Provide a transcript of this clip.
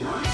What?